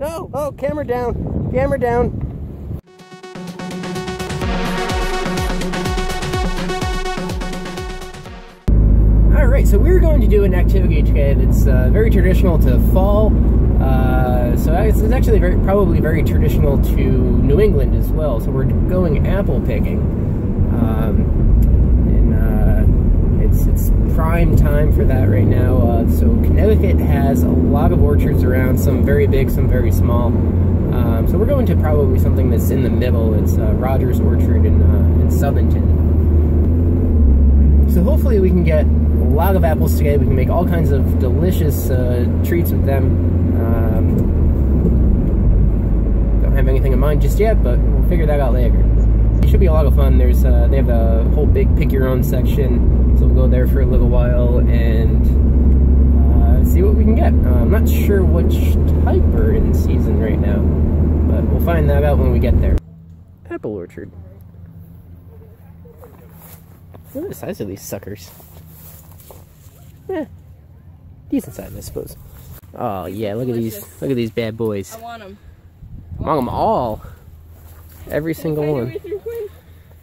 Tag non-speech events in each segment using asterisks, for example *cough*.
Oh, oh, camera down. Camera down. Alright, so we're going to do an activity today that's uh, very traditional to fall. Uh, so it's, it's actually very, probably very traditional to New England as well. So we're going apple picking. Um, and uh, it's, it's prime time for that right now. So Connecticut has a lot of orchards around, some very big, some very small. Um, so we're going to probably something that's in the middle. It's uh, Rogers Orchard in, uh, in Southington. So hopefully we can get a lot of apples today. We can make all kinds of delicious uh, treats with them. Um, don't have anything in mind just yet, but we'll figure that out later. It should be a lot of fun. There's uh, they have a whole big pick your own section, so we'll go there for a little while and see what we can get. Uh, I'm not sure which type are in season right now, but we'll find that out when we get there. Apple orchard. Look at the size of these suckers. Yeah, decent size, I suppose. Oh yeah, look at these, look at these bad boys. I want them. I want them all. Every single one.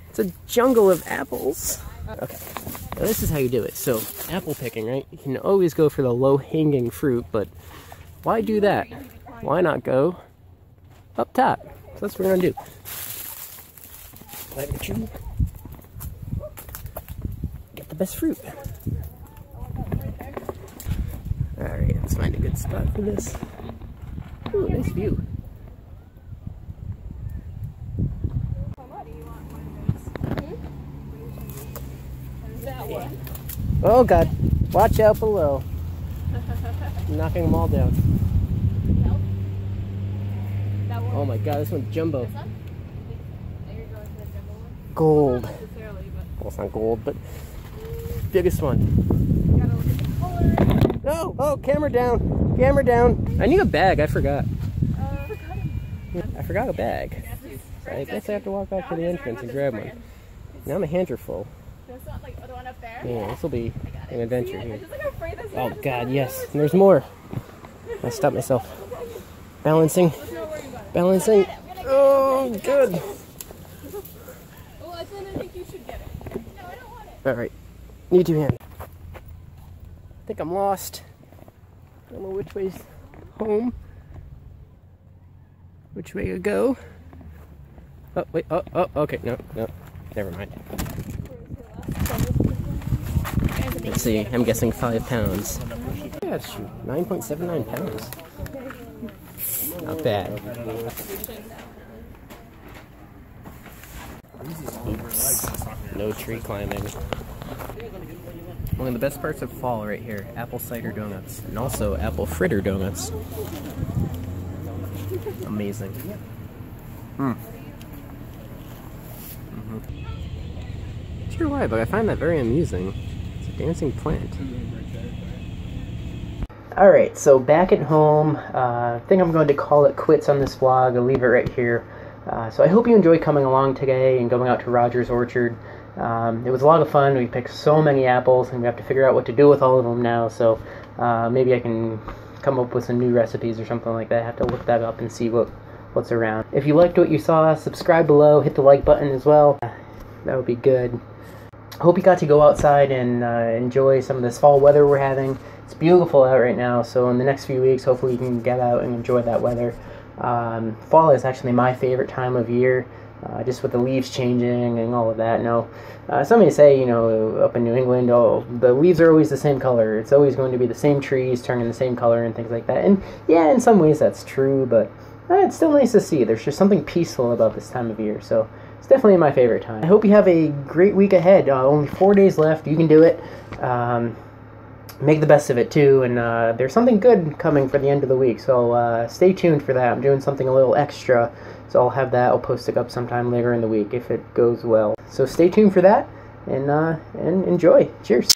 It's a jungle of apples. Okay, now this is how you do it. So, apple picking, right? You can always go for the low-hanging fruit, but why do that? Why not go up top? So that's what we're gonna do. Climb the tree. Get the best fruit. Alright, let's find a good spot for this. Ooh, nice view. Oh god, watch out below. I'm *laughs* knocking them all down. Oh my god, this one's jumbo. Gold. Well, it's not gold, but biggest one. Oh, oh, camera down. Camera down. I need a bag, I forgot. I forgot a bag. So I guess I have to walk back to the entrance and grab one. Now my hands are full. Yeah, this will be an adventure here. Oh god, yes. And there's more. I stopped myself. Balancing. Balancing. Oh, good. *laughs* Alright. Need two hands. I think I'm lost. I don't know which way's home. Which way to go? Oh, wait. Oh, oh, okay. No, no. Never mind. Let's see. I'm guessing five pounds. Yeah, shoot. 9.79 pounds. Not bad. Oops. No tree climbing. One of the best parts of fall right here, apple cider donuts, and also apple fritter donuts. Amazing. Hmm. Mm -hmm. Sure why, but I find that very amusing. Dancing plant. Alright, so back at home, uh, I think I'm going to call it quits on this vlog. I'll leave it right here. Uh, so I hope you enjoyed coming along today and going out to Rogers Orchard. Um, it was a lot of fun. We picked so many apples, and we have to figure out what to do with all of them now. So uh, maybe I can come up with some new recipes or something like that. I have to look that up and see what what's around. If you liked what you saw, subscribe below, hit the like button as well. That would be good. Hope you got to go outside and uh, enjoy some of this fall weather we're having. It's beautiful out right now, so in the next few weeks, hopefully you can get out and enjoy that weather. Um, fall is actually my favorite time of year uh, just with the leaves changing and all of that. No, uh, some may say, you know, up in New England, oh, the leaves are always the same color. It's always going to be the same trees turning the same color and things like that. And yeah, in some ways that's true, but uh, it's still nice to see. There's just something peaceful about this time of year. So it's definitely my favorite time. I hope you have a great week ahead. Uh, only four days left. You can do it. Um, make the best of it too. And uh, there's something good coming for the end of the week. So uh, stay tuned for that. I'm doing something a little extra. So i'll have that. I'll post it up sometime later in the week if it goes well. So stay tuned for that. And uh, and enjoy. Cheers